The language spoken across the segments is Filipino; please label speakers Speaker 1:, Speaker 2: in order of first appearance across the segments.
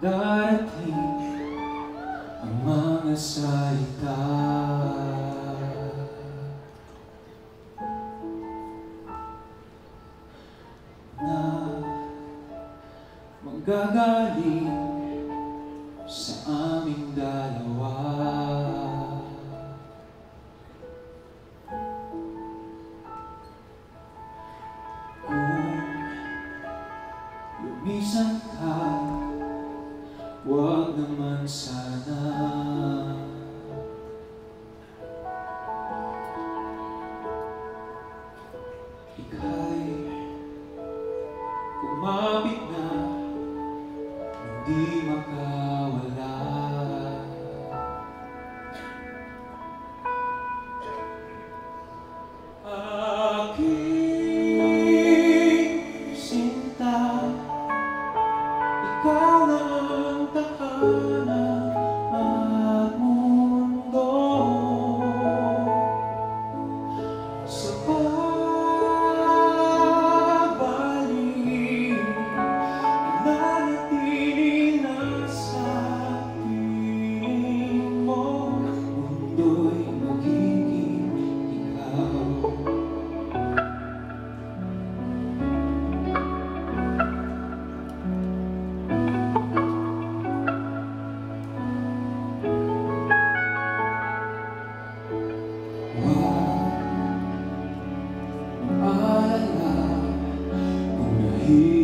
Speaker 1: darating ang mga salita na manggagaling sa aming dalawa. Kung lumisan ka, huwag naman sana. Ika'y kumapit na hindi makawala kung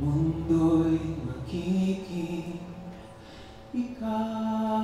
Speaker 1: Mundo'y magiging ikaw